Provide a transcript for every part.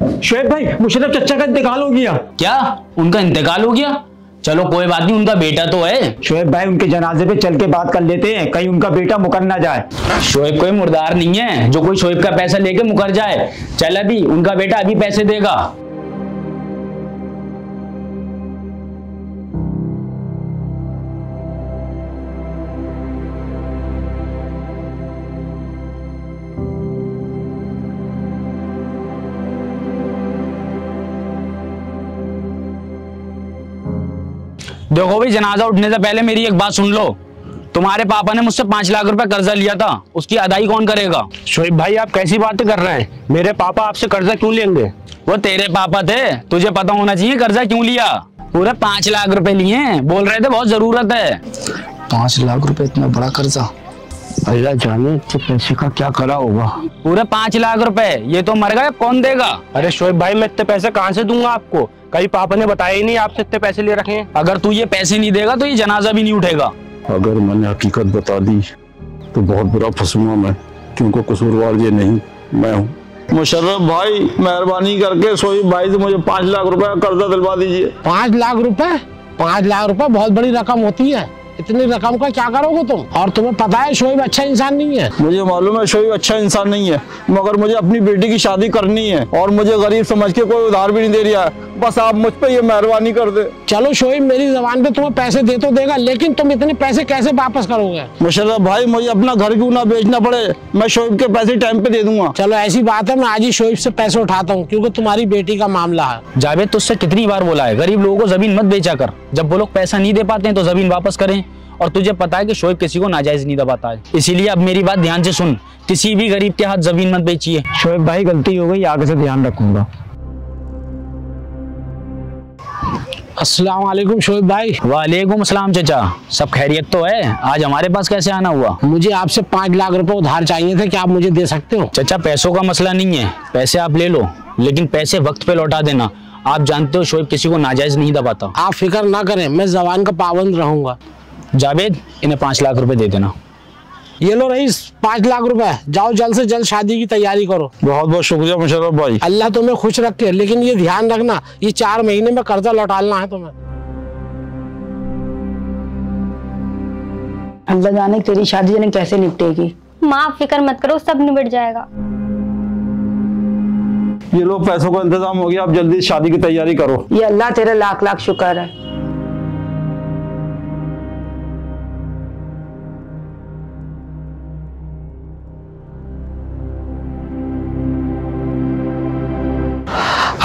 शोएब भाई मुशरफ चचा का इंतकाल हो गया। क्या? उनका इंतकाल हो गया? चलो कोई बात नहीं उनका बेटा तो है। शोएब भाई उनके जनाजे पे चल के बात कर लेते हैं। कहीं उनका बेटा मुकर ना जाए। शोएब कोई मुर्दार नहीं है। जो कोई शोएब का पैसा लेके मुकर जाए चल अभी उनका बेटा अभी पैसे देगा। देखो भाई जनाजा उठने से पहले मेरी एक बात सुन लो। तुम्हारे पापा ने मुझसे पाँच लाख रुपए कर्जा लिया था उसकी अदाई कौन करेगा? शोएब भाई आप कैसी बातें कर रहे हैं? मेरे पापा आपसे कर्जा क्यों लेंगे? वो तेरे पापा थे तुझे पता होना चाहिए कर्जा क्यों लिया। पूरे पाँच लाख रुपए लिए बोल रहे थे बहुत ज़रूरत है। पाँच लाख रुपए इतना बड़ा कर्जा? अल्लाह जाने तो पैसे का क्या करा होगा। पूरे पाँच लाख रुपए ये तो मर गए कौन देगा? अरे शोएब भाई मैं इतने पैसे कहाँ से दूँगा आपको? कहीं पापा ने बताया ही नहीं आपसे इतने पैसे ले रखे हैं। अगर तू ये पैसे नहीं देगा तो ये जनाजा भी नहीं उठेगा। अगर मैंने हकीकत बता दी तो बहुत बुरा फंसूँगा मैं। क्योंकि कसूरवार ये नहीं मैं हूँ। मुशर्रफ भाई मेहरबानी करके सोई भाई से मुझे पाँच लाख रुपए का कर्जा दिलवा दीजिए। पाँच लाख रुपए? पाँच लाख रुपए बहुत बड़ी रकम होती है। इतनी रकम का क्या करोगे तुम? और तुम्हें पता है शोएब अच्छा इंसान नहीं है? मुझे मालूम है शोएब अच्छा इंसान नहीं है मगर मुझे अपनी बेटी की शादी करनी है और मुझे गरीब समझ के कोई उधार भी नहीं दे रहा है। बस आप मुझ पर ये मेहरबानी कर दे। चलो शोएब मेरी जबान पे तुम्हें पैसे दे तो देगा लेकिन तुम इतने पैसे कैसे वापस करोगे? मुशर्रफ भाई मुझे अपना घर क्यों ना बेचना पड़े? मैं शोएब के पैसे टाइम पे दे दूँगा। चलो ऐसी बात है मैं आज ही शोएब से पैसे उठाता हूँ क्योंकि तुम्हारी बेटी का मामला है। जावेद तुझसे कितनी बार बोला है गरीब लोगों को ज़मीन मत बेचा कर। जब वो लोग पैसा नहीं दे पाते हैं तो ज़मीन वापस करें। और तुझे पता है कि शोएब किसी को नाजायज नहीं दबाता है। इसीलिए अब मेरी बात ध्यान से सुन। किसी भी गरीब के हाथ ज़मीन मत बेचिए। शोएब भाई गलती हो गई आगे से ध्यान रखूँगा। अस्सलाम वालेकुम शोएब भाई। वालेकुम अस्सलाम चचा। सब खैरियत तो है? आज हमारे पास कैसे आना हुआ? मुझे आपसे पाँच लाख रुपए उधार चाहिए थे क्या आप मुझे दे सकते हो? चचा पैसों का मसला नहीं है। पैसे आप ले लो लेकिन पैसे वक्त पे लौटा देना। आप जानते हो शोएब किसी को नाजायज नहीं दबाता। आप फ़िक्र ना करें मैं जबान का पाबंद रहूँगा। जावेद इन्हें पाँच लाख रुपए दे देना। ये लो रईस पाँच लाख रुपए। जाओ जल्द से जल्द शादी की तैयारी करो। बहुत बहुत शुक्रिया मुशर्रफ भाई। अल्लाह तुम्हें खुश रखे लेकिन ये ध्यान रखना ये चार महीने में कर्जा लौटालना है तुम्हें। अल्लाह जाने तेरी शादी जाने कैसे निपटेगी। माँ फ़िक्र मत करो सब निबट जाएगा। ये लोग पैसों का इंतज़ाम हो गया आप जल्दी शादी की तैयारी करो। ये अल्लाह तेरा लाख लाख शुक्र है।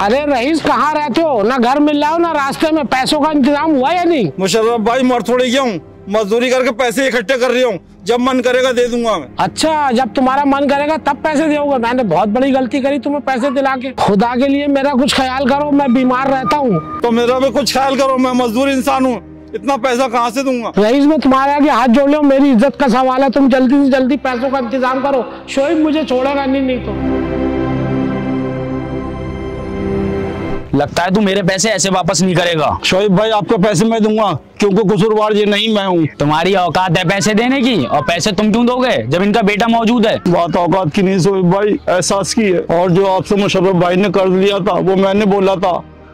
अरे रईस कहाँ रहते हो? ना घर मिल रहा हो ना रास्ते में पैसों का इंतज़ाम हुआ या नहीं? मुशर्रफ भाई मर थोड़ी गया हूँ। मजदूरी करके पैसे इकट्ठे कर रही हूँ। जब मन करेगा दे दूँगा मैं। अच्छा जब तुम्हारा मन करेगा तब पैसे दोगे। मैंने बहुत बड़ी गलती करी तुम्हें पैसे दिला के। खुदा के लिए मेरा कुछ ख्याल करो मैं बीमार रहता हूँ। तो मेरा भी कुछ ख्याल करो मैं मजदूर इंसान हूँ। इतना पैसा कहाँ से दूँगा? रईस में तुम्हारे आगे हाथ जोड़ लो मेरी इज़्ज़त का सवाल है तुम जल्दी से जल्दी पैसों का इंतज़ाम करो। शोएब मुझे छोड़ेगा नहीं नहीं तो। लगता है तू मेरे पैसे ऐसे वापस नहीं करेगा। शोएब भाई आपके पैसे मैं दूँगा क्योंकि कसूरवार ये नहीं मैं हूँ। तुम्हारी औकात है पैसे देने की और पैसे तुम क्यों दोगे जब इनका बेटा मौजूद है? बात औकात की नहीं शोएब भाई एहसास की है। और जो आपसे मुशर्रफ भाई ने कर्ज लिया था वो मैंने बोला था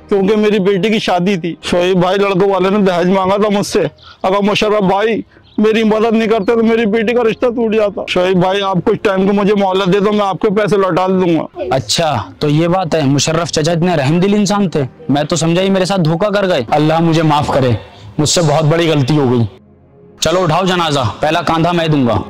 क्योंकि मेरी बेटी की शादी थी। शोएब भाई लड़कों वाले ने दहेज मांगा था मुझसे। अगर मुशर्रफ भाई मेरी मदद नहीं करते तो मेरी बेटी का रिश्ता टूट जाता। शोएब भाई, आप कुछ टाइम को मुझे मोहलत दे दो, मैं आपके पैसे लौटा दूँगा। अच्छा तो ये बात है, मुशर्रफ चचा इतने रहमदिल इंसान थे। मैं तो समझा ही, मेरे साथ धोखा कर गए। अल्लाह मुझे माफ़ करे, मुझसे बहुत बड़ी गलती हो गई। चलो उठाओ जनाजा, पहला कांधा मैं दूँगा।